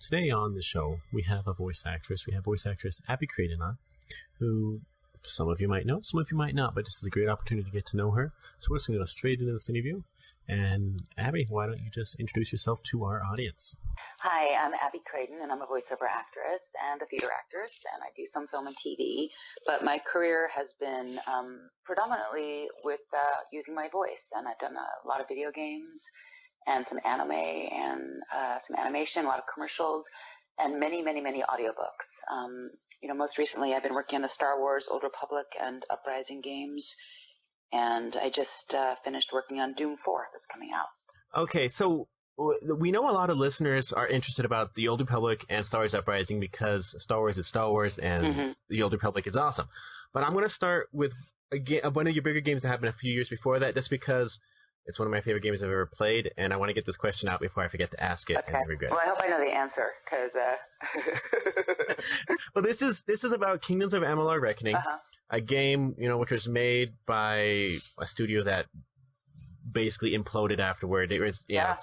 Today on the show, we have a voice actress. We have voice actress Abby Craden who some of you might know, some of you might not, but this is a great opportunity to get to know her. So we're just going to go straight into this interview. And Abby, why don't you just introduce yourself to our audience? Hi, I'm Abby Craden, and I'm a voiceover actress and a theater actress, and I do some film and TV. But my career has been um, predominantly with uh, using my voice, and I've done a lot of video games and some anime and uh, some animation, a lot of commercials, and many, many, many audiobooks. Um, you know, most recently I've been working on the Star Wars Old Republic and Uprising games, and I just uh, finished working on Doom 4 that's coming out. Okay, so we know a lot of listeners are interested about the Old Republic and Star Wars Uprising because Star Wars is Star Wars and mm-hmm. the Old Republic is awesome. But I'm going to start with a one of your bigger games that happened a few years before that, just because it's one of my favorite games I've ever played, and I want to get this question out before I forget to ask it okay. and regret. Well, I hope I know the answer because. Uh... well, this is this is about Kingdoms of Amalur Reckoning, uh-huh. a game you know which was made by a studio that basically imploded afterward. It was yeah.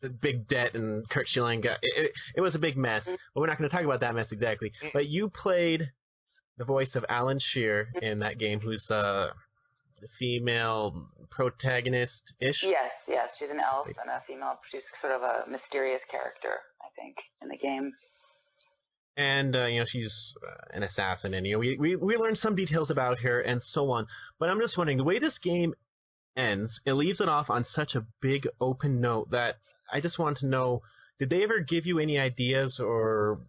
the big debt and Curt Schilling got it, it, it was a big mess, mm-hmm. but we're not going to talk about that mess exactly. Mm-hmm. But you played the voice of Alyn Shir in that game, who's uh, female protagonist ish. Yes, yes, she's an elf and a female. She's sort of a mysterious character, I think, in the game. And uh, you know she's uh, an assassin, and you know we, we we learned some details about her and so on. But I'm just wondering the way this game ends, it leaves it off on such a big open note that I just want to know: did they ever give you any ideas or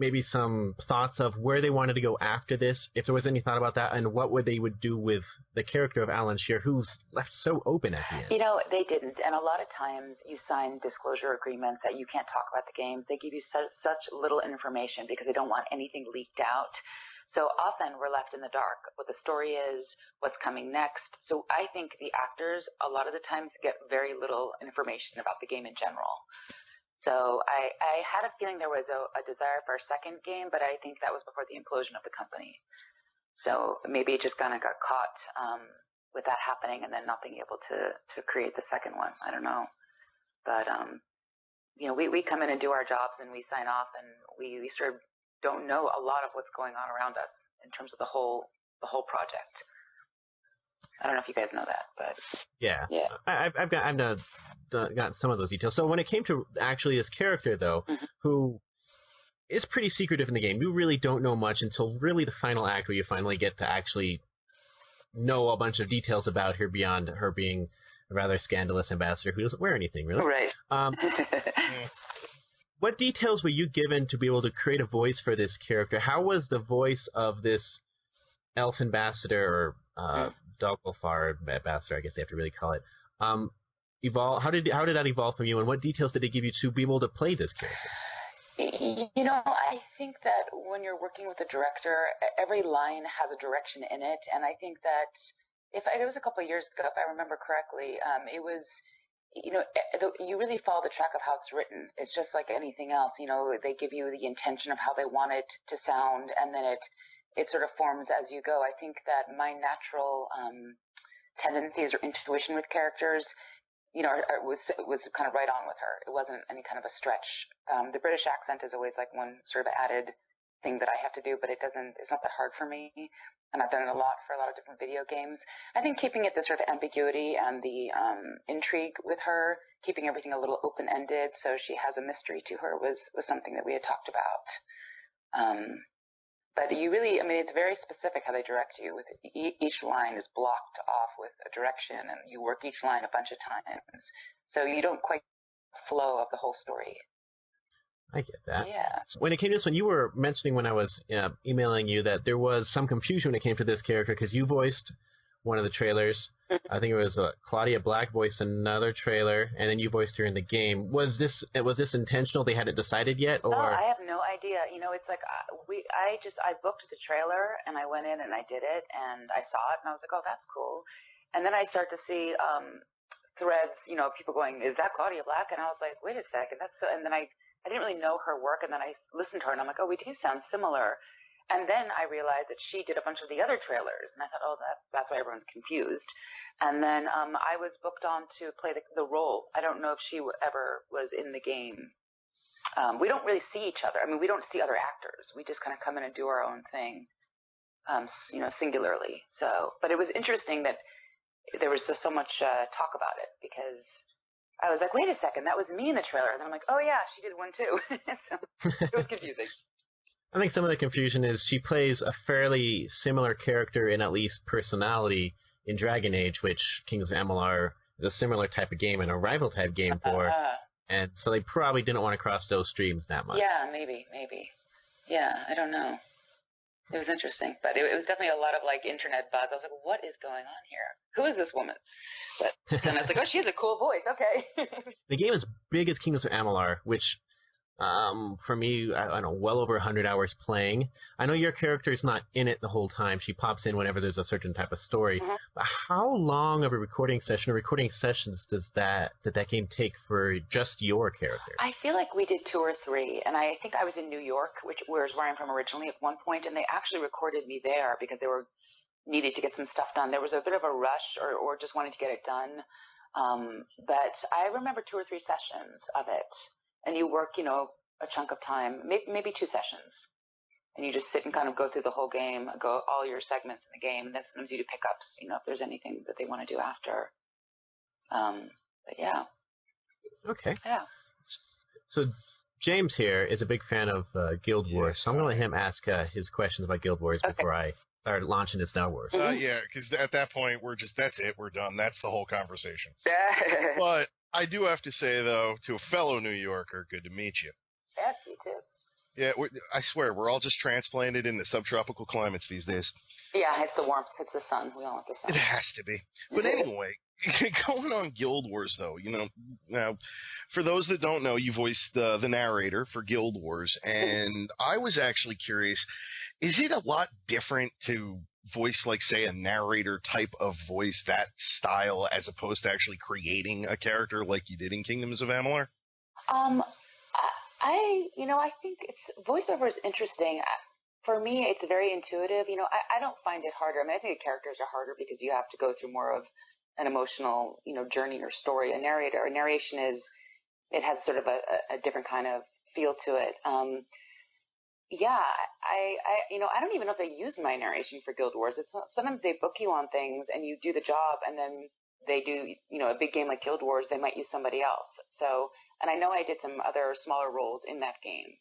maybe some thoughts of where they wanted to go after this, if there was any thought about that, and what would they would do with the character of Alyn Shir, who's left so open at the end. You know, they didn't, and a lot of times you sign disclosure agreements that you can't talk about the game. They give you such, such little information because they don't want anything leaked out. So often we're left in the dark. What the story is, what's coming next. So I think the actors a lot of the times get very little information about the game in general. So I, I had a feeling there was a, a desire for a second game, but I think that was before the implosion of the company. So maybe it just kind of got caught um, with that happening and then not being able to to create the second one. I don't know, but um, you know, we we come in and do our jobs and we sign off and we we sort of don't know a lot of what's going on around us in terms of the whole the whole project. I don't know if you guys know that, but yeah, yeah. I, have I've got I've got, got some of those details. So when it came to actually this character though, mm-hmm. who is pretty secretive in the game, you really don't know much until really the final act where you finally get to actually know a bunch of details about her beyond her being a rather scandalous ambassador who doesn't wear anything really. Right. Um, what details were you given to be able to create a voice for this character? How was the voice of this elf ambassador or uh, Dokkalfar ambassador, I guess they have to really call it. Um, evolve. How did how did that evolve from you, and what details did they give you to be able to play this character? You know, I think that when you're working with a director, every line has a direction in it, and I think that if I, it was a couple of years ago, if I remember correctly, um, it was you know, you really follow the track of how it's written. It's just like anything else. You know, they give you the intention of how they want it to sound, and then it it sort of forms as you go. I think that my natural um, tendencies or intuition with characters, you know, was was kind of right on with her. It wasn't any kind of a stretch. Um, the British accent is always like one sort of added thing that I have to do, but it doesn't. It's not that hard for me, and I've done it a lot for a lot of different video games. I think keeping it the sort of ambiguity and the um, intrigue with her, keeping everything a little open ended, so she has a mystery to her, was was something that we had talked about. Um, but you really, I mean, it's very specific how they direct you. With each line is blocked off with a direction, and you work each line a bunch of times, so you don't quite flow of the whole story. I get that. Yeah. When it came to this one, you were mentioning when I was uh, emailing you that there was some confusion when it came to this character because you voiced one of the trailers. I think it was uh, Claudia Black voiced another trailer, and then you voiced her in the game. Was this was this intentional? They hadn't decided yet, or? Oh, I have no idea. You know, it's like uh, we I just I booked the trailer and I went in and I did it and I saw it and I was like, oh, that's cool. And then I start to see um, threads, you know, people going, "Is that Claudia Black?" And I was like, "Wait a second, that's." So, and then I I didn't really know her work, and then I listened to her, and I'm like, "Oh, we do sound similar." And then I realized that she did a bunch of the other trailers, and I thought, "Oh, that that's why everyone's confused." And then um, I was booked on to play the, the role. I don't know if she ever was in the game. Um, we don't really see each other. I mean, we don't see other actors. We just kind of come in and do our own thing, um, you know, singularly. So, but it was interesting that there was just so much uh, talk about it because I was like, wait a second, that was me in the trailer. And then I'm like, oh yeah, she did one too. so it was confusing. I think some of the confusion is she plays a fairly similar character in at least personality in Dragon Age, which Kings of Amalur is a similar type of game and a rival type game for. Uh, and so they probably didn't want to cross those streams that much. yeah, maybe, maybe. Yeah, I don't know. It was interesting, but it, it was definitely a lot of like internet buzz. I was like, what is going on here? Who is this woman? But and I was like, oh, she has a cool voice. Okay. The game is big as Kings of Amalur, which um, for me, I, I don't know, well over 100 hours playing. I know your character is not in it the whole time. She pops in whenever there's a certain type of story. Mhm. But how long of a recording session or recording sessions does that did that game take for just your character? I feel like we did two or three, and I think I was in New York, which was where I'm from originally at one point, and they actually recorded me there because they were needed to get some stuff done. There was a bit of a rush, or or just wanting to get it done. Um, but I remember two or three sessions of it, and you work, you know, a chunk of time, maybe maybe two sessions, and you just sit and kind of go through the whole game, go all your segments in the game, and then sometimes you do pickups, you know, if there's anything that they want to do after. Um, but yeah, Okay. yeah. So James here is a big fan of uh, Guild Yeah, Wars, so I'm going to let him ask uh, his questions about Guild Wars Okay. before I start launching into Star Wars. Uh, Mhm. yeah, because at that point we're just that's it. We're done. That's the whole conversation. But I do have to say though, to a fellow New Yorker, good to meet you. yes, you too. Yeah, I swear we're all just transplanted into subtropical climates these days. Yeah, it's the warmth. It's the sun. We all want the sun. It has to be. But anyway, going on Guild Wars though, you know, now for those that don't know, you voiced uh, the narrator for Guild Wars, and I was actually curious: is it a lot different to voice, like, say, a narrator type of voice, that style, as opposed to actually creating a character like you did in Kingdoms of Amalur? Um, I, you know, I think it's voiceover is interesting. For me, it's very intuitive. You know, I, I don't find it harder. I mean, I think the characters are harder because you have to go through more of an emotional, you know, journey or story. A narrator, a narration is, it has sort of a a different kind of feel to it. Um, yeah, I, I, you know, I don't even know if they use my narration for Guild Wars. It's not, sometimes they book you on things and you do the job, and then they do, you know, a big game like Guild Wars, they might use somebody else. So, and I know I did some other smaller roles in that game.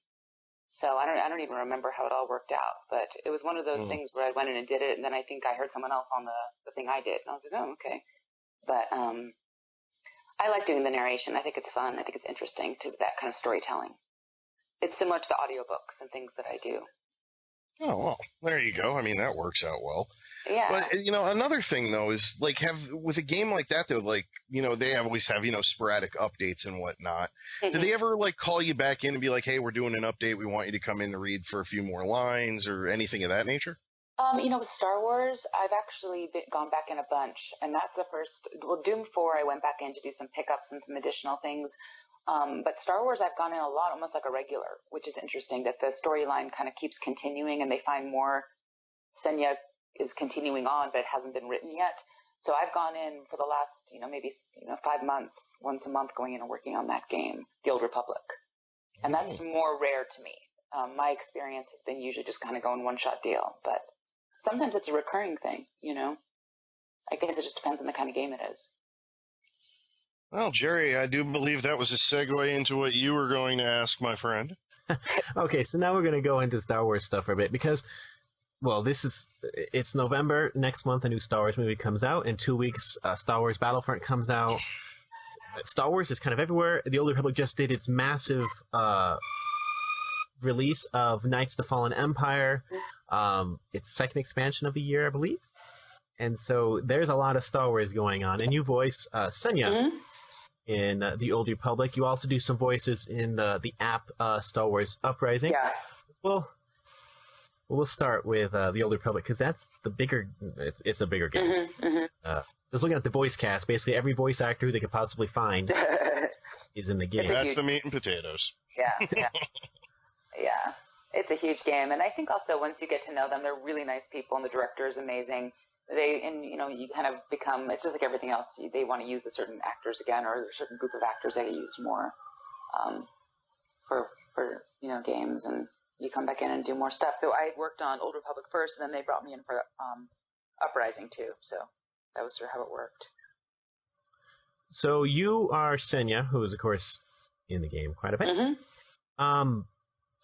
So I don't, I don't even remember how it all worked out, but it was one of those Mm. things where I went in and did it, and then I think I heard someone else on the the thing I did, and I was like, oh, okay. But um, I like doing the narration. I think it's fun. I think it's interesting to that kind of storytelling. It's similar to the audiobooks and things that I do. Oh well, there you go. I mean, that works out well. Yeah. But you know, another thing though is like have with a game like that though, like you know they always have you know sporadic updates and whatnot. Mhm. Do they ever like call you back in and be like, "Hey, we're doing an update. We want you to come in to read for a few more lines or anything of that nature"? Um, you know, with Star Wars, I've actually been, gone back in a bunch, and that's the first. Well, Doom Four, I went back in to do some pickups and some additional things. Um, but Star Wars, I've gone in a lot, almost like a regular, which is interesting. That the storyline kind of keeps continuing, and they find more. Senya is continuing on, but it hasn't been written yet. So I've gone in for the last, you know, maybe you know five months, once a month, going in and working on that game, The Old Republic, and that's more rare to me. Um, my experience has been usually just kind of going one shot deal, but sometimes it's a recurring thing, you know. I guess it just depends on the kind of game it is. Well, Jerry, I do believe that was a segue into what you were going to ask, my friend. Okay, so now we're going to go into Star Wars stuff for a bit because, well, this is it's November next month. A new Star Wars movie comes out in two weeks. Uh, Star Wars Battlefront comes out. Star Wars is kind of everywhere. The Old Republic just did its massive uh, release of Knights of the Fallen Empire. Um, its second expansion of the year, I believe. And so there's a lot of Star Wars going on. And you voice uh, Senya Mhm. In uh, the Old Republic. You also do some voices in the the app uh, Star Wars Uprising. Yeah. Well, we'll start with uh, the Old Republic because that's the bigger. It's, it's a bigger game. hmm hmm just looking at the voice cast, basically every voice actor who they could possibly find is in the game. It's That's huge- the meat and potatoes. yeah, yeah, yeah. It's a huge game, and I think also once you get to know them, they're really nice people, and the director is amazing. They and you know you kind of become. It's just like everything else. They want to use a certain actors again, or a certain group of actors that they use more um, for for you know games, and you come back in and do more stuff. So I worked on Old Republic first, and then they brought me in for um, Uprising too. So that was sort of how it worked. So you are Senya, who is of course in the game quite a bit. Mm-hmm. Um,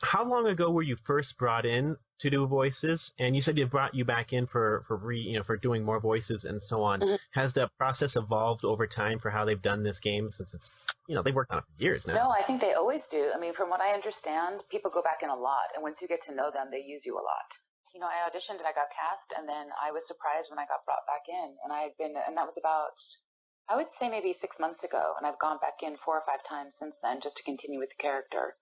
how long ago were you first brought in to do voices? And you said they brought you back in for for re, you know for doing more voices and so on. Mhm. Has the process evolved over time for how they've done this game since it's you know they've worked on it for years now? No, I think they always do. I mean, from what I understand, people go back in a lot, and once you get to know them, they use you a lot. You know, I auditioned and I got cast, and then I was surprised when I got brought back in, and I had been, and that was about, I would say maybe six months ago, and I've gone back in four or five times since then just to continue with the character.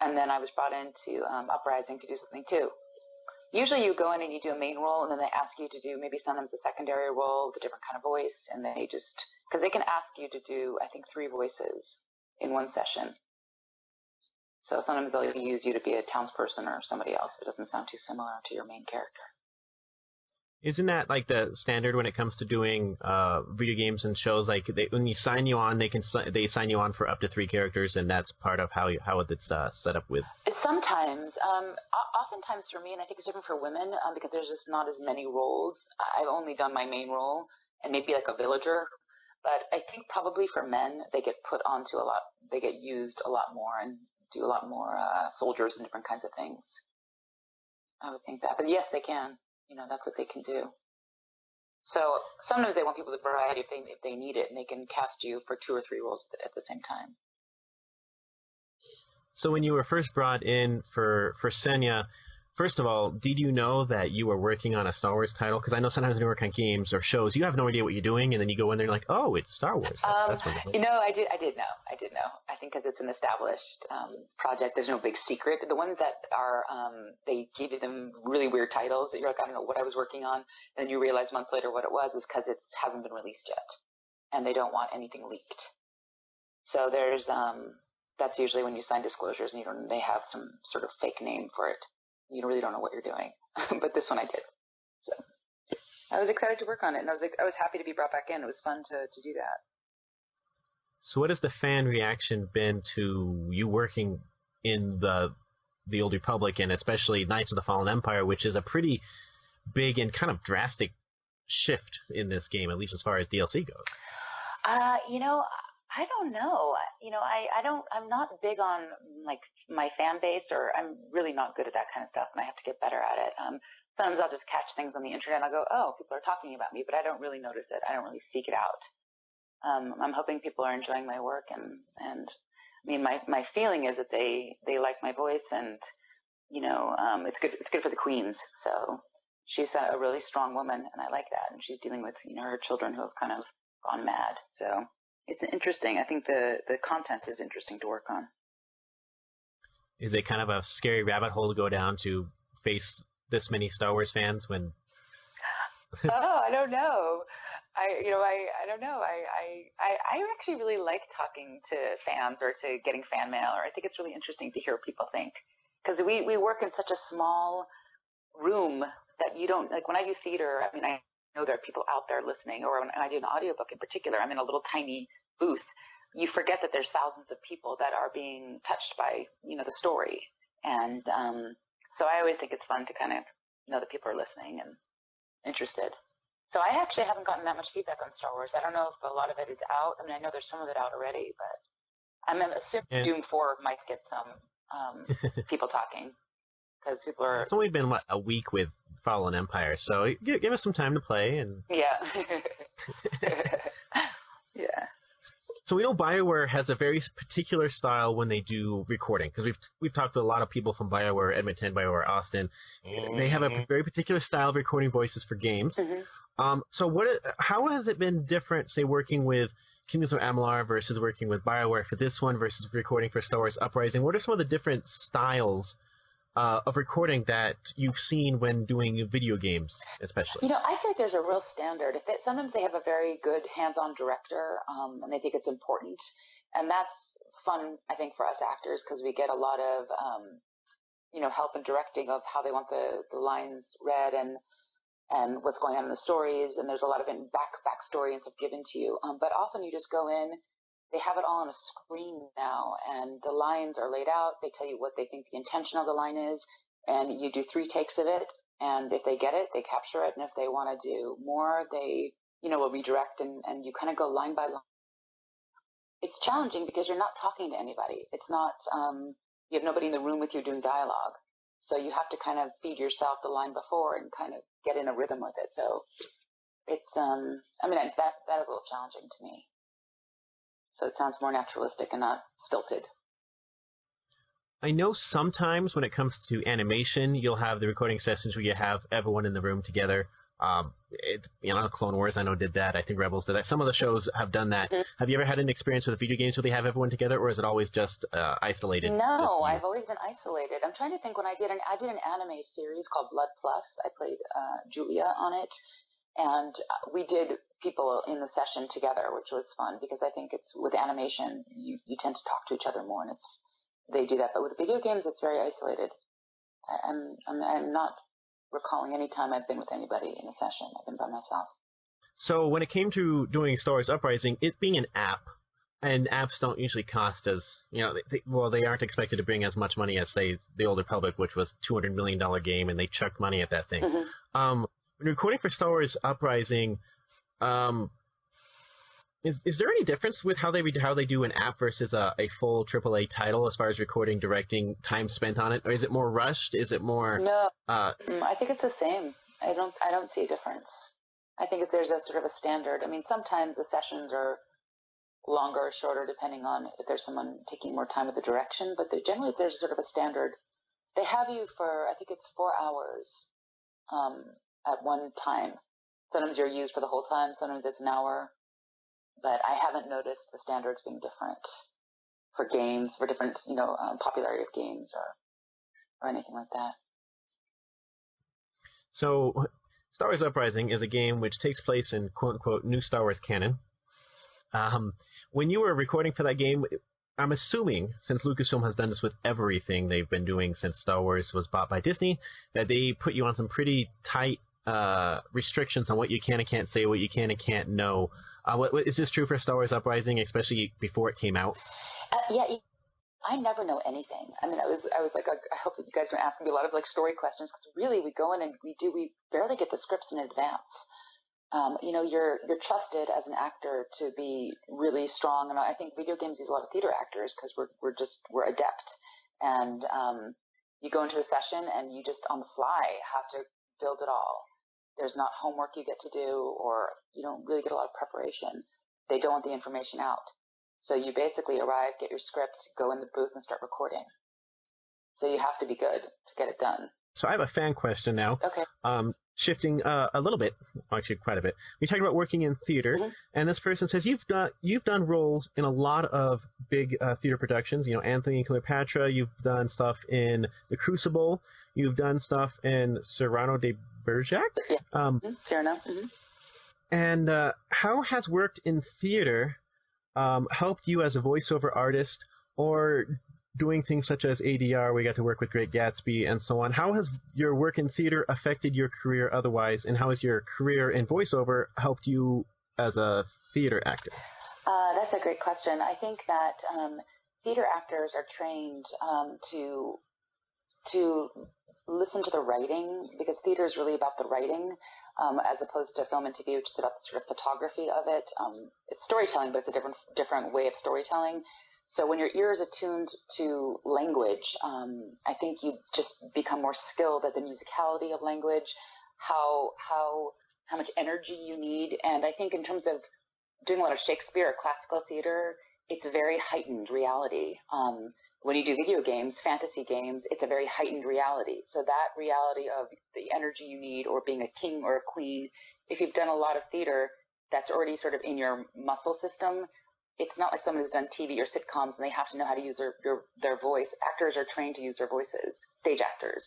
And then I was brought into um, Uprising to do something too. Usually you go in and you do a main role, and then they ask you to do maybe sometimes a secondary role with a different kind of voice, and they just because they can ask you to do I think three voices in one session. So sometimes they'll use you to be a townsperson or somebody else if it doesn't sound too similar to your main character. Isn't that like the standard when it comes to doing uh, video games and shows? Like they, when you sign you on, they can they sign you on for up to three characters, and that's part of how you, how it's uh, set up with. Sometimes, um, oftentimes for me, and I think it's different for women um, because there's just not as many roles. I've only done my main role and maybe like a villager, but I think probably for men they get put onto a lot, they get used a lot more and do a lot more uh, soldiers and different kinds of things. I would think that, but yes, they can. You know, that's what they can do. So sometimes they want people to variety if they if they need it, and they can cast you for two or three roles at the same time. So when you were first brought in for for Senya, first of all, did you know that you were working on a Star Wars title? Because I know sometimes when you work on games or shows, you have no idea what you're doing, and then you go in there and you're like, oh, it's Star Wars. That's, Um, that's you know, I did. I did know. I did know. I think because it's an established um, project, there's no big secret. The ones that are, um, they give you them really weird titles that you're like, I don't know what I was working on, and then you realize months later what it was is because it hasn't been released yet, and they don't want anything leaked. So there's, um, that's usually when you sign disclosures, and you don't, they have some sort of fake name for it. You really don't know what you're doing, but this one I did. So I was excited to work on it, and I was like, I was happy to be brought back in. It was fun to to do that. So what has the fan reaction been to you working in the the Old Republic and especially Knights of the Fallen Empire, which is a pretty big and kind of drastic shift in this game, at least as far as DLC goes. Uh, you know, I don't know. You know, I, I don't, I'm not big on like my fan base or I'm really not good at that kind of stuff and I have to get better at it. Um, sometimes I'll just catch things on the internet and I'll go, oh, people are talking about me, but I don't really notice it. I don't really seek it out. Um, I'm hoping people are enjoying my work and, and I mean, my, my feeling is that they, they like my voice and, you know, um, it's good, it's good for the queens. So she's a really strong woman and I like that. And she's dealing with, you know, her children who have kind of gone mad. So it's interesting. I think the, the content is interesting to work on. Is it kind of a scary rabbit hole to go down to face this many Star Wars fans when oh, I don't know. I, you know, I, I don't know. I, I, I, I actually really like talking to fans or to getting fan mail, or I think it's really interesting to hear what people think. Because we, we work in such a small room that you don't, like when I do theater, I mean, I know there are people out there listening, or when I do an audiobook in particular, I'm in a little tiny booth. You forget that there's thousands of people that are being touched by, you know, the story. And, um, so I always think it's fun to kind of know that people are listening and interested. So I actually haven't gotten that much feedback on Star Wars. I don't know if a lot of it is out. I mean, I know there's some of it out already, but I'm assuming Yeah. Doom 4 might get some um, people talking because people are, it's only been what a week with Fallen Empire, so give, give us some time to play and yeah, yeah. So we know Bioware has a very particular style when they do recording because we've we've talked to a lot of people from Bioware Edmonton, Bioware Austin. They have a Mhm. very particular style of recording voices for games. hmm Um, so what? How has it been different, say, working with Kingdoms of Amalur versus working with Bioware for this one versus recording for Star Wars Uprising? What are some of the different styles uh, of recording that you've seen when doing video games, especially? You know, I think there's a real standard. If it, sometimes they have a very good hands-on director, um, and they think it's important, and that's fun, I think, for us actors because we get a lot of, um, you know, help in directing of how they want the the lines read and and what's going on in the stories. And there's a lot of in back backstory and stuff given to you. Um, but often you just go in they have it all on a screen now and the lines are laid out. They tell you what they think the intention of the line is and you do three takes of it. And if they get it, they capture it. And if they want to do more, they, you know, will redirect and, and you kind of go line by line. It's challenging because you're not talking to anybody. It's not, um, you have nobody in the room with you doing dialogue. So you have to kind of feed yourself the line before and kind of get in a rhythm with it. So it's, um, I mean, that, that is a little challenging to me so it sounds more naturalistic and not stilted. I know sometimes when it comes to animation, you'll have the recording sessions where you have everyone in the room together. Um, it, you know, Clone Wars I know did that. I think Rebels did that. Some of the shows have done that. Mm-hmm. Have you ever had an experience with video games where they have everyone together, or is it always just uh, isolated? No, I've always been isolated. I'm trying to think when I did an I did an anime series called Blood Plus. I played uh, Julia on it, and uh, we did people in the session together, which was fun because I think it's with animation you you tend to talk to each other more, and it's they do that. But with video games, it's very isolated. I'm I'm, I'm not recalling any time I've been with anybody in a session. I've been by myself. So when it came to doing Star Wars Uprising, it being an app, and apps don't usually cost as you know, they, well, they aren't expected to bring as much money as say the Old Republic, which was two hundred million dollar game, and they chucked money at that thing. Mm-hmm. Um, when recording for Star Wars Uprising, um, is is there any difference with how they how they do an app versus a, a full AAA title as far as recording, directing, time spent on it, or is it more rushed? Is it more? No, uh, mm, I think it's the same. I don't I don't see a difference. I think if there's a sort of a standard. I mean, sometimes the sessions are longer or shorter depending on if there's someone taking more time with the direction, but generally if there's sort of a standard. They have you for I think it's four hours um, at one time. Sometimes you're used for the whole time, sometimes it's an hour. But I haven't noticed the standards being different for games, for different, you know, um, popularity of games or or anything like that. So, Star Wars Uprising is a game which takes place in quote unquote new Star Wars canon. Um, when you were recording for that game, I'm assuming, since Lucasfilm has done this with everything they've been doing since Star Wars was bought by Disney, that they put you on some pretty tight uh, restrictions on what you can and can't say, what you can and can't know. Uh, what, what, is this true for Star Wars Uprising, especially before it came out? Uh, yeah, I never know anything. I mean, I was I was like, I hope that you guys are asking me a lot of like story questions because really we go in and we do we barely get the scripts in advance. Um, you know, you're you're trusted as an actor to be really strong, and I think video games use a lot of theater actors because we're we're just we're adept, and um, you go into a session and you just on the fly have to build it all. There's not homework you get to do, or you don't really get a lot of preparation. They don't want the information out. So you basically arrive, get your script, go in the booth, and start recording. So you have to be good to get it done. So I have a fan question now. Okay. Um, shifting uh, a little bit, actually quite a bit. We talked about working in theater, mm-hmm. and this person says you've done you've done roles in a lot of big uh, theater productions. You know, Anthony and Cleopatra. You've done stuff in The Crucible. You've done stuff in Serrano de Bergerac. Yeah. Um, mm-hmm. Cyrano. Mm-hmm. And uh, how has worked in theater um, helped you as a voiceover artist, or doing things such as ADR, we got to work with Great Gatsby and so on. How has your work in theater affected your career otherwise, and how has your career in voiceover helped you as a theater actor? Uh, that's a great question. I think that um, theater actors are trained um, to to listen to the writing because theater is really about the writing um, as opposed to film and TV, which is about the sort of photography of it. Um, it's storytelling, but it's a different different way of storytelling. So when your ear is attuned to language, um, I think you just become more skilled at the musicality of language, how how how much energy you need, and I think in terms of doing a lot of Shakespeare or classical theater, it's a very heightened reality. Um, when you do video games, fantasy games, it's a very heightened reality. So that reality of the energy you need, or being a king or a queen, if you've done a lot of theater, that's already sort of in your muscle system it's not like someone who's done TV or sitcoms and they have to know how to use their their, their voice. Actors are trained to use their voices, stage actors.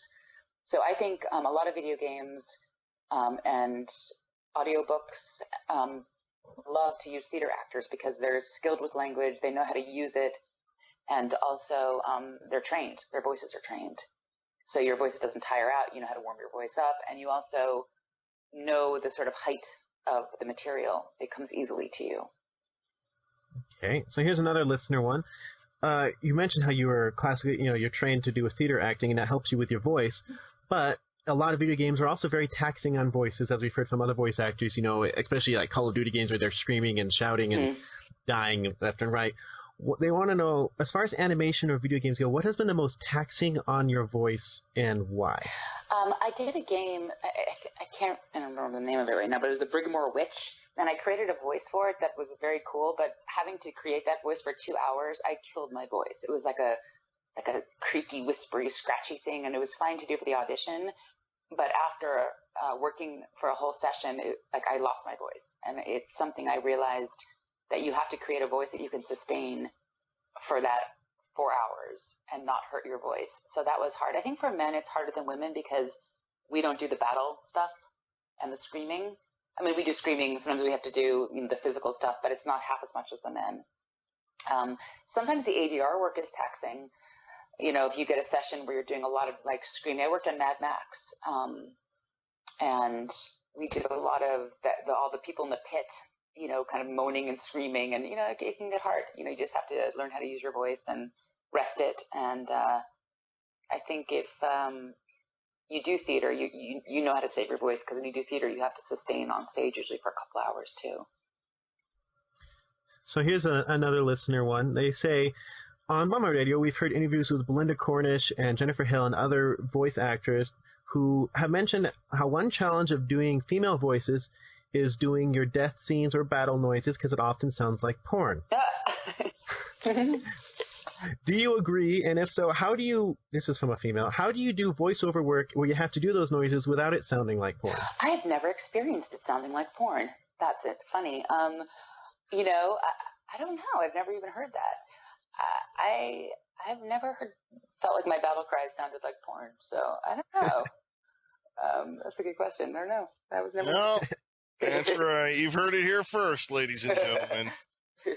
So I think um, a lot of video games um, and audiobooks um, love to use theater actors because they're skilled with language, they know how to use it, and also um, they're trained. Their voices are trained. So your voice doesn't tire out. You know how to warm your voice up, and you also know the sort of height of the material. It comes easily to you. Okay, so here's another listener one. Uh, you mentioned how you were classically, you know, you're trained to do theater acting, and that helps you with your voice. But a lot of video games are also very taxing on voices, as we've heard from other voice actors. You know, especially like Call of Duty games where they're screaming and shouting and Mm. dying left and right. They want to know, as far as animation or video games go, what has been the most taxing on your voice and why? Um, I did a game. I, I, I can't I don't remember the name of it right now, but it was the Brigmore Witch, and I created a voice for it that was very cool. But having to create that voice for two hours, I killed my voice. It was like a like a creaky, whispery, scratchy thing, and it was fine to do for the audition. But after uh, working for a whole session, it, like I lost my voice, and it's something I realized that you have to create a voice that you can sustain for that four hours and not hurt your voice. So that was hard. I think for men it's harder than women because we don't do the battle stuff and the screaming. I mean, we do screaming. Sometimes we have to do you know, the physical stuff, but it's not half as much as the men. Um, sometimes the ADR work is taxing. You know, if you get a session where you're doing a lot of like screaming. I worked on Mad Max, um, and we did a lot of that, the, all the people in the pit you know, kind of moaning and screaming, and you know, it, can get hard. You know, you just have to learn how to use your voice and rest it. And uh, I think if um, you do theater, you, you you know how to save your voice because when you do theater, you have to sustain on stage usually for a couple hours too. So here's a, another listener one. They say, on Mama Radio, we've heard interviews with Belinda Cornish and Jennifer Hale and other voice actors who have mentioned how one challenge of doing female voices is doing your death scenes or battle noises because it often sounds like porn. Do you agree? And if so, how do you, this is from a female, how do you do voiceover work where you have to do those noises without it sounding like porn? I have never experienced it sounding like porn. That's it. Funny. Um, you know, I, I don't know. I've never even heard that. I I've never heard felt like my battle cries sounded like porn. So I don't know. um, that's a good question. I don't know. That was never. No, that's right. You've heard it here first, ladies and gentlemen.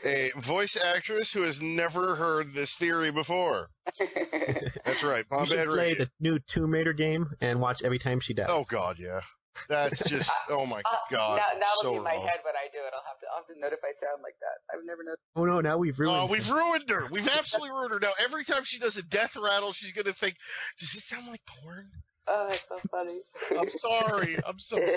A voice actress who has never heard this theory before. That's right. You should play Radio. the new Tomb Raider game and watch every time she dies. Oh God, yeah. That's just oh my Uh, God. now, that'll so be in my wrong. head when I do it. I'll have to. I'll have to note if I sound like that. I've never noticed. Oh no, now we've ruined. Oh, we've ruined her. We've absolutely ruined her. Now every time she does a death rattle, she's gonna think, "Does this sound like porn?" Oh, that's so funny. I'm sorry. I'm so.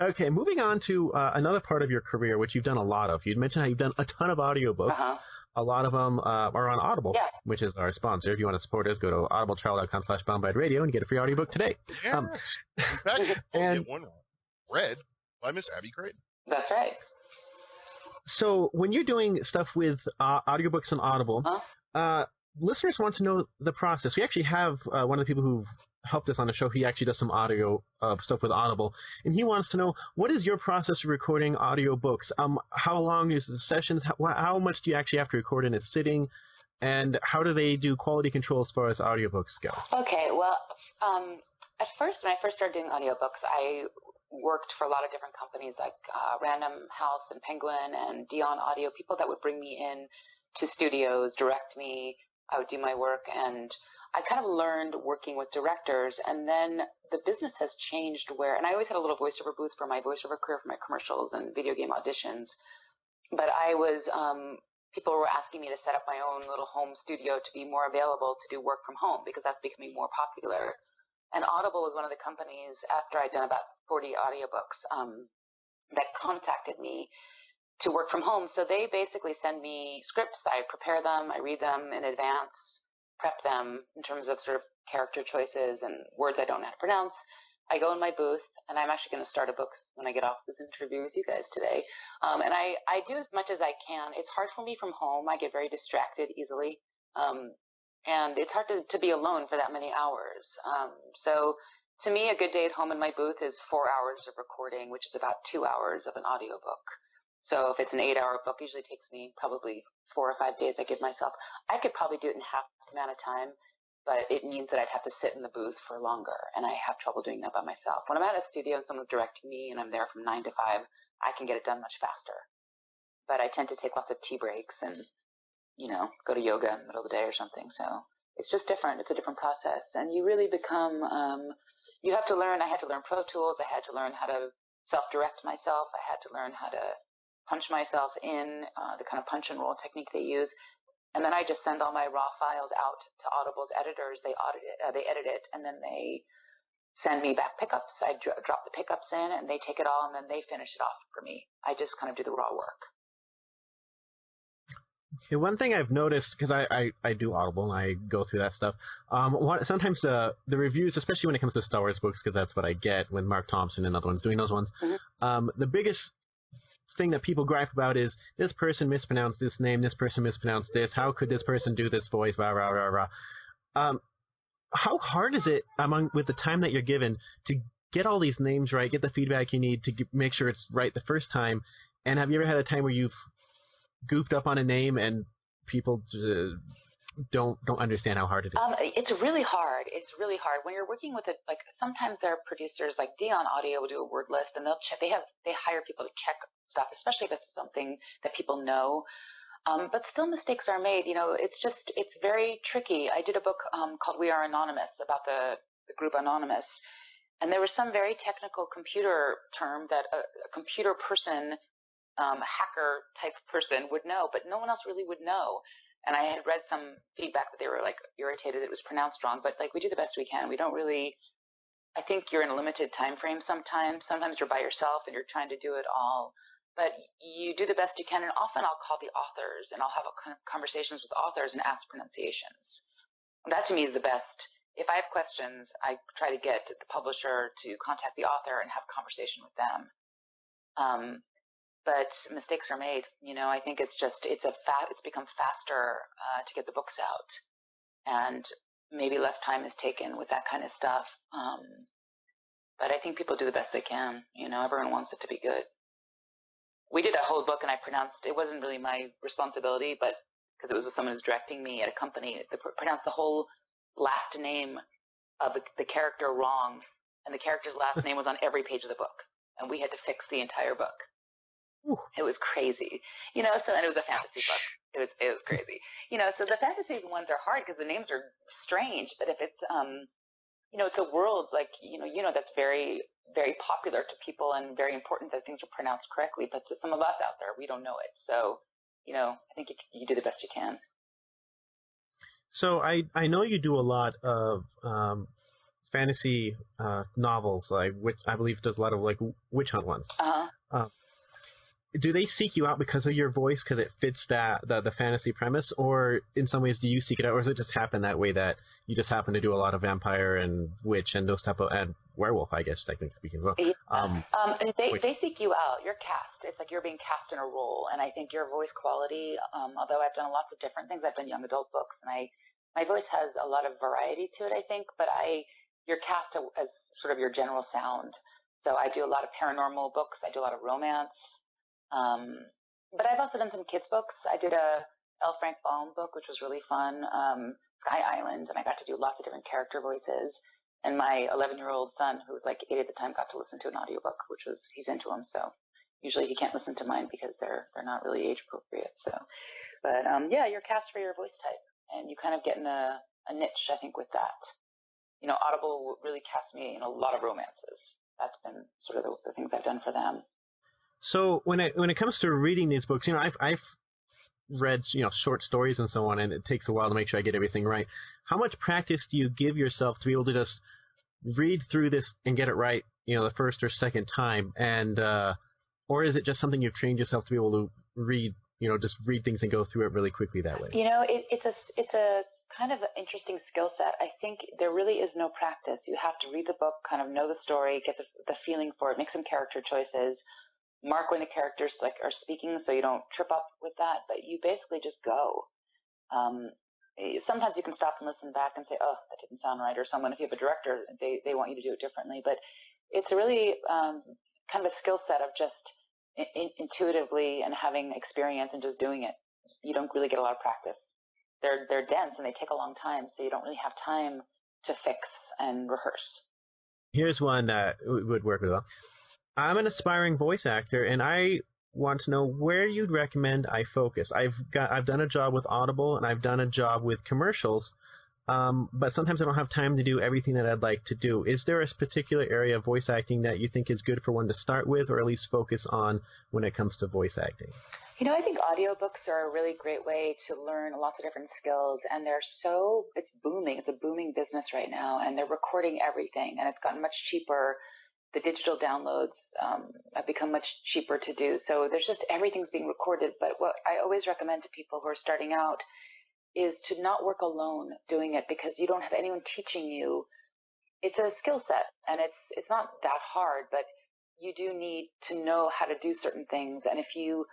Okay, moving on to uh, another part of your career, which you've done a lot of. You'd mentioned how you've done a ton of audiobooks. uh-huh. A lot of them uh, are on Audible, Yeah. which is our sponsor. If you want to support us, go to audibletrial.com slash bombard radio and get a free audiobook today. Yes. Um, In fact, and- get one. Read by Miss Abby Craden. That's right. So when you're doing stuff with uh, audiobooks on Audible, Huh? uh, listeners want to know the process. We actually have uh, one of the people who've helped us on the show. He actually does some audio uh, stuff with Audible, and he wants to know what is your process of recording audiobooks? Um, how long is the sessions? How, how much do you actually have to record in a sitting? And how do they do quality control as far as audiobooks go? Okay, well, um, at first, when I first started doing audiobooks, I worked for a lot of different companies like uh, Random House and Penguin and Deyan Audio, people that would bring me in to studios, direct me. I would do my work, and I kind of learned working with directors. And then the business has changed where, and I always had a little voiceover booth for my voiceover career, for my commercials and video game auditions. But I was, um, people were asking me to set up my own little home studio to be more available to do work from home because that's becoming more popular. And Audible was one of the companies after I'd done about 40 audiobooks um, that contacted me to work from home. So they basically send me scripts. I prepare them. I read them in advance, prep them in terms of sort of character choices and words I don't know how to pronounce. I go in my booth, and I'm actually going to start a book when I get off this interview with you guys today. Um, and I, I do as much as I can. It's hard for me from home. I get very distracted easily. Um, and it's hard to, to be alone for that many hours. Um, so to me, a good day at home in my booth is four hours of recording, which is about two hours of an audiobook. So if it's an eight-hour book, usually takes me probably four or five days. I give myself. I could probably do it in half amount of time, but it means that I'd have to sit in the booth for longer, and I have trouble doing that by myself. When I'm at a studio and someone's directing me, and I'm there from nine to five, I can get it done much faster. But I tend to take lots of tea breaks and, you know, go to yoga in the middle of the day or something. So it's just different. It's a different process, and you really become. Um, you have to learn. I had to learn Pro Tools. I had to learn how to self-direct myself. I had to learn how to punch myself in uh, the kind of punch and roll technique they use. And then I just send all my raw files out to Audible's editors. They audit it, uh, they edit it, and then they send me back pickups. I dr- drop the pickups in, and they take it all, and then they finish it off for me. I just kind of do the raw work. See, one thing I've noticed because I, I, I do Audible and I go through that stuff. Um, what, sometimes the the reviews, especially when it comes to Star Wars books, because that's what I get with Marc Thompson and other ones doing those ones. Mm-hmm. Um, the biggest thing that people gripe about is this person mispronounced this name, this person mispronounced this. How could this person do this voice? Rah rah rah rah. Um, how hard is it among with the time that you're given to get all these names right, get the feedback you need to get, make sure it's right the first time? And have you ever had a time where you've goofed up on a name and people uh, don't don't understand how hard it is? Um, it's really hard. It's really hard when you're working with it. Like sometimes there are producers like Deyan Audio will do a word list, and they'll check. They have they hire people to check stuff, especially if it's something that people know. Um, but still, mistakes are made. You know, it's just it's very tricky. I did a book um, called We Are Anonymous about the, the group Anonymous, and there was some very technical computer term that a, a computer person um, hacker type person would know, but no one else really would know. And I had read some feedback that they were like irritated it was pronounced wrong, but like we do the best we can. We don't really. I think you're in a limited time frame sometimes. Sometimes you're by yourself and you're trying to do it all, but you do the best you can. And often I'll call the authors and I'll have a conversations with authors and ask pronunciations. That to me is the best. If I have questions, I try to get the publisher to contact the author and have a conversation with them. Um, but mistakes are made. You know, I think it's just it's a fat. It's become faster uh, to get the books out, and maybe less time is taken with that kind of stuff. Um, but I think people do the best they can. You know, everyone wants it to be good. We did a whole book, and I pronounced it wasn't really my responsibility, but because it was with someone who's directing me at a company, they pronounced the whole last name of the, the character wrong, and the character's last name was on every page of the book, and we had to fix the entire book. Ooh. It was crazy, you know. So and it was a fantasy book. It was it was crazy, you know. So the fantasy ones are hard because the names are strange. But if it's um, you know, it's a world like you know, you know that's very very popular to people and very important that things are pronounced correctly. But to some of us out there, we don't know it. So you know, I think you, you do the best you can. So I I know you do a lot of um, fantasy uh, novels, like which I believe does a lot of like witch hunt ones. Uh-huh. Uh, do they seek you out because of your voice because it fits that the, the fantasy premise, or in some ways do you seek it out, or does it just happen that way that you just happen to do a lot of vampire and witch and those type of and werewolf, I guess technically speaking. Well, um, um, they which, they seek you out. You're cast. It's like you're being cast in a role, and I think your voice quality. Um, although I've done lots of different things, I've done young adult books, and I my voice has a lot of variety to it. I think, but I you're cast as sort of your general sound. So I do a lot of paranormal books. I do a lot of romance. Um, but I've also done some kids books. I did a L. Frank Baum book, which was really fun, um, Sky Island, and I got to do lots of different character voices. And my 11 year old son, who was like eight at the time, got to listen to an audiobook, which was, he's into them. So usually he can't listen to mine because they're, they're not really age appropriate. So, but, um, yeah, you're cast for your voice type and you kind of get in a, a niche, I think, with that. You know, Audible really cast me in a lot of romances. That's been sort of the, the things I've done for them. So when it when it comes to reading these books, you know, I've I've read you know short stories and so on, and it takes a while to make sure I get everything right. How much practice do you give yourself to be able to just read through this and get it right, you know, the first or second time, and uh, or is it just something you've trained yourself to be able to read, you know, just read things and go through it really quickly that way? You know, it, it's a it's a kind of an interesting skill set. I think there really is no practice. You have to read the book, kind of know the story, get the, the feeling for it, make some character choices, mark when the characters like are speaking so you don't trip up with that, but you basically just go. Um, eh, sometimes you can stop and listen back and say, oh, that didn't sound right. Or someone, if you have a director, they, they want you to do it differently. But it's a really um, kind of a skill set of just in, intuitively and having experience and just doing it. You don't really get a lot of practice. They're they're dense and they take a long time, so you don't really have time to fix and rehearse. Here's one that would work really well. I'm an aspiring voice actor, and I want to know where you'd recommend I focus. I've got I've done a job with Audible and I've done a job with commercials, um, but sometimes I don't have time to do everything that I'd like to do. Is there a particular area of voice acting that you think is good for one to start with, or at least focus on when it comes to voice acting? You know, I think audiobooks are a really great way to learn lots of different skills, and they're so it's booming. It's a booming business right now, and they're recording everything, and it's gotten much cheaper the digital downloads um, have become much cheaper to do. So there's just everything's being recorded. But what I always recommend to people who are starting out is to not work alone doing it because you don't have anyone teaching you. It's a skill set and it's it's not that hard, but you do need to know how to do certain things. And if you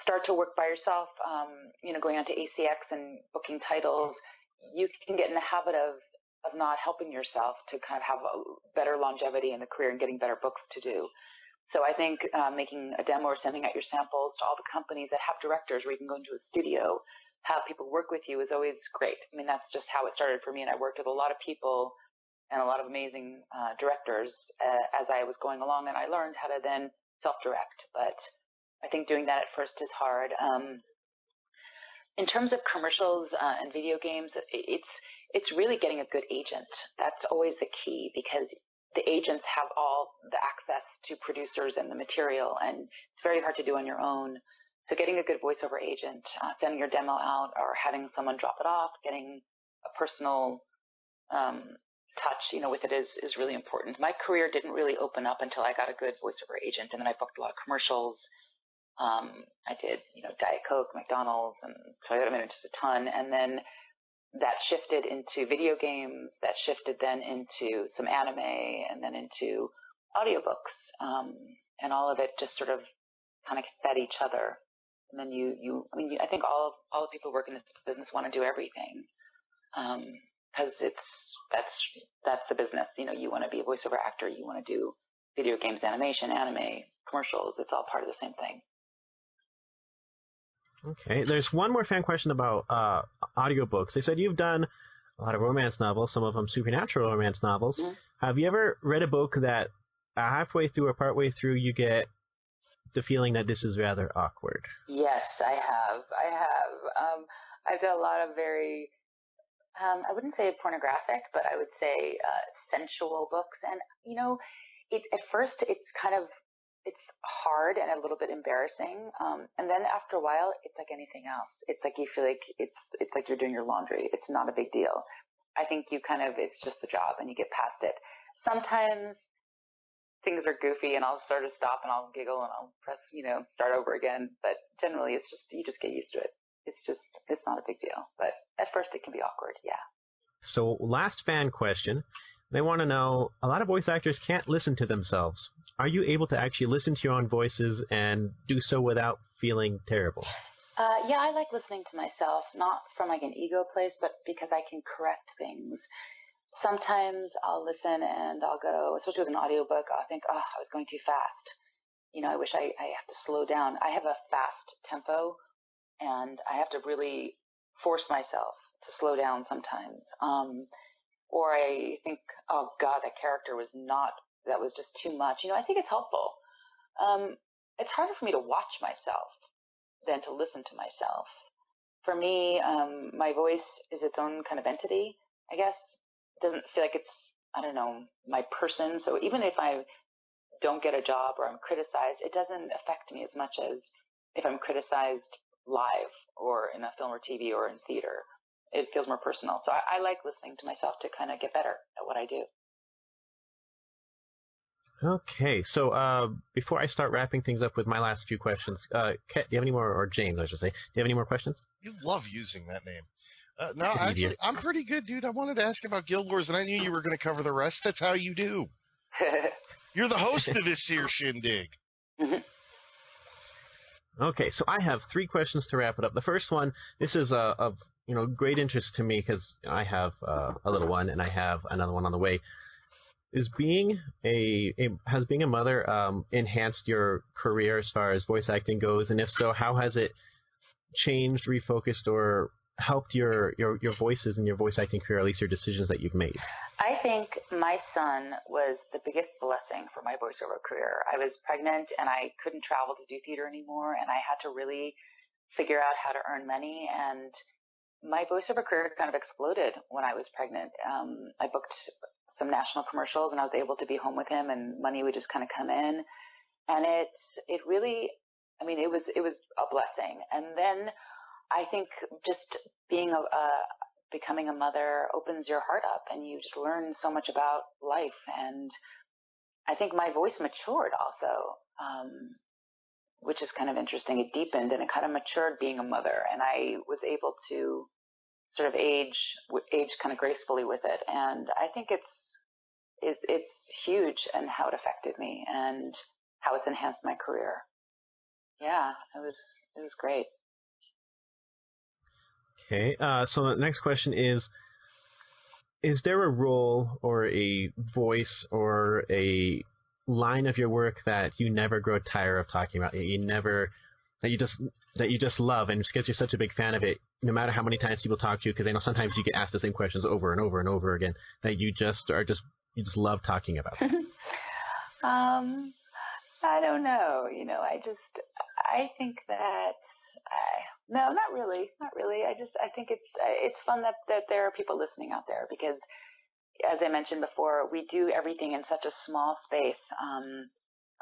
start to work by yourself, um, you know, going onto ACX and booking titles, you can get in the habit of of not helping yourself to kind of have a better longevity in the career and getting better books to do. So I think uh, making a demo or sending out your samples to all the companies that have directors where you can go into a studio, have people work with you is always great. I mean, that's just how it started for me. And I worked with a lot of people and a lot of amazing uh, directors uh, as I was going along, and I learned how to then self-direct. But I think doing that at first is hard. Um, in terms of commercials uh, and video games, it's it's really getting a good agent. That's always the key because the agents have all the access to producers and the material, and it's very hard to do on your own. So getting a good voiceover agent, uh, sending your demo out, or having someone drop it off, getting a personal um, touch, you know, with it is is really important. My career didn't really open up until I got a good voiceover agent, and then I booked a lot of commercials. Um, I did, you know, Diet Coke, McDonald's, and Toyota, mean, just a ton, and then that shifted into video games, that shifted then into some anime, and then into audiobooks. Um, and all of it just sort of kind of fed each other. And then you, you, I mean, you, I think all of, all the people working in this business want to do everything. Um, cause it's, that's, that's the business. You know, you want to be a voiceover actor. You want to do video games, animation, anime, commercials. It's all part of the same thing. Okay. There's one more fan question about uh, audiobooks. They said you've done a lot of romance novels, some of them supernatural romance novels. Mm-hmm. Have you ever read a book that halfway through or partway through you get the feeling that this is rather awkward? Yes, I have. I have. Um, I've done a lot of very, um, I wouldn't say pornographic, but I would say uh, sensual books. And, you know, it, at first it's kind of it's hard and a little bit embarrassing. Um, and then after a while, it's like anything else. It's like you feel like it's it's like you're doing your laundry. It's not a big deal. I think you kind of it's just the job and you get past it. Sometimes things are goofy and I'll sort of stop and I'll giggle and I'll press you know start over again. But generally, it's just you just get used to it. It's just it's not a big deal. But at first, it can be awkward. Yeah. So last fan question. They want to know a lot of voice actors can't listen to themselves. Are you able to actually listen to your own voices and do so without feeling terrible? Uh, yeah, I like listening to myself, not from like an ego place, but because I can correct things. Sometimes I'll listen and I'll go, especially with an audiobook, I'll think, oh, I was going too fast. You know, I wish I, I have to slow down. I have a fast tempo and I have to really force myself to slow down sometimes. Um, or I think, oh God, that character was not, that was just too much. You know, I think it's helpful. Um, it's harder for me to watch myself than to listen to myself. For me, um, my voice is its own kind of entity, I guess. It doesn't feel like it's, I don't know, my person. So even if I don't get a job or I'm criticized, it doesn't affect me as much as if I'm criticized live or in a film or TV or in theater it feels more personal. So I, I like listening to myself to kind of get better at what I do. Okay, so uh, before I start wrapping things up with my last few questions, uh, Ket, do you have any more, or James, I should say, do you have any more questions? You love using that name. Uh, no, actually, I'm pretty good, dude. I wanted to ask about Guild Wars, and I knew you were going to cover the rest. That's how you do. You're the host of this here shindig. Okay, so I have three questions to wrap it up. The first one, this is uh, of you know great interest to me because I have uh, a little one and I have another one on the way. is being a, a has being a mother um, enhanced your career as far as voice acting goes, and if so, how has it changed, refocused, or helped your, your your voices and your voice acting career, at least your decisions that you've made? I think my son was the biggest blessing for my voiceover career. I was pregnant and I couldn't travel to do theater anymore, and I had to really figure out how to earn money and my voiceover career kind of exploded when I was pregnant. Um, I booked some national commercials and I was able to be home with him and money would just kind of come in. And it, it really, I mean, it was, it was a blessing. And then I think just being a, a becoming a mother opens your heart up and you just learn so much about life. And I think my voice matured also, um, which is kind of interesting. It deepened and it kind of matured being a mother and I was able to sort of age age kind of gracefully with it. And I think it's it's, it's huge and how it affected me and how it's enhanced my career. Yeah, it was it was great. Okay, uh, so the next question is: Is there a role or a voice or a line of your work that you never grow tired of talking about? You never that you just that you just love, and because you're such a big fan of it, no matter how many times people talk to you, because I know sometimes you get asked the same questions over and over and over again, that you just are just you just love talking about. um, I don't know. You know, I just I think that I, no, not really, not really. I just I think it's it's fun that that there are people listening out there because, as I mentioned before, we do everything in such a small space. Um,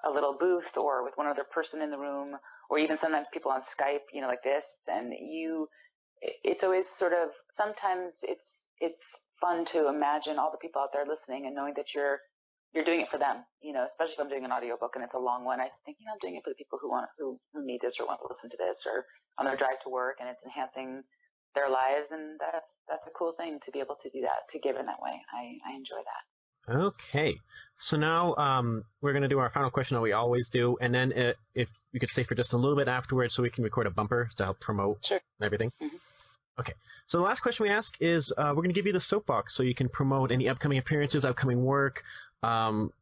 a little booth or with one other person in the room or even sometimes people on Skype, you know, like this and you it's always sort of sometimes it's it's fun to imagine all the people out there listening and knowing that you're you're doing it for them, you know, especially if I'm doing an audiobook and it's a long one. I think, you know, I'm doing it for the people who want who, who need this or want to listen to this or on their drive to work and it's enhancing their lives and that's that's a cool thing to be able to do that, to give in that way. I, I enjoy that. Okay. So now um, we're going to do our final question that we always do, and then uh, if you could stay for just a little bit afterwards so we can record a bumper to help promote sure. everything. Mm-hmm. Okay. So the last question we ask is uh, we're going to give you the soapbox so you can promote any upcoming appearances, upcoming work, um,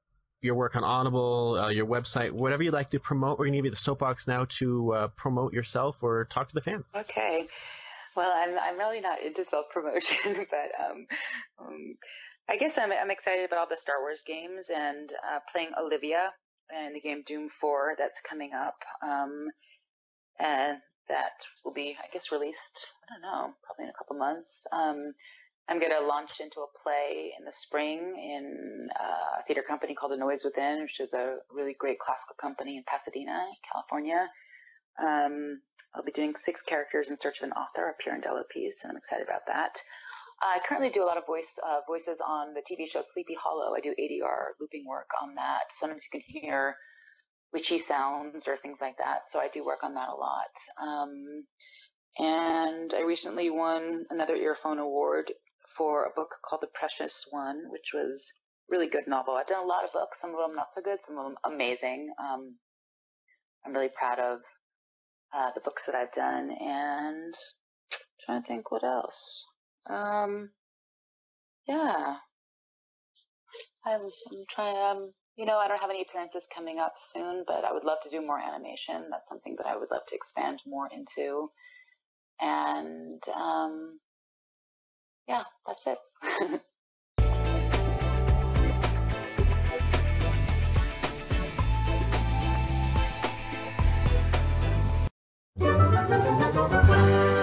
your work on Audible, uh, your website, whatever you'd like to promote. We're going to give you the soapbox now to uh, promote yourself or talk to the fans. Okay. Well, I'm I'm really not into self promotion, but um, um, I guess I'm I'm excited about all the Star Wars games and uh, playing Olivia and the game Doom 4 that's coming up. Um, and that will be, I guess, released, I don't know, probably in a couple months. Um, I'm going to launch into a play in the spring in uh, a theater company called The Noise Within, which is a really great classical company in Pasadena, California. Um, I'll be doing six characters in search of an author, a Pirandello piece, and I'm excited about that. I currently do a lot of voice uh, voices on the TV show Sleepy Hollow. I do ADR looping work on that. Sometimes you can hear witchy sounds or things like that. So I do work on that a lot. Um, and I recently won another earphone award for a book called The Precious One, which was really good novel. I've done a lot of books, some of them not so good, some of them amazing. Um, I'm really proud of uh, the books that I've done, and I'm trying to think what else. Um, yeah, I'm, I'm trying. Um, you know, I don't have any appearances coming up soon, but I would love to do more animation. That's something that I would love to expand more into. And um, yeah, that's it.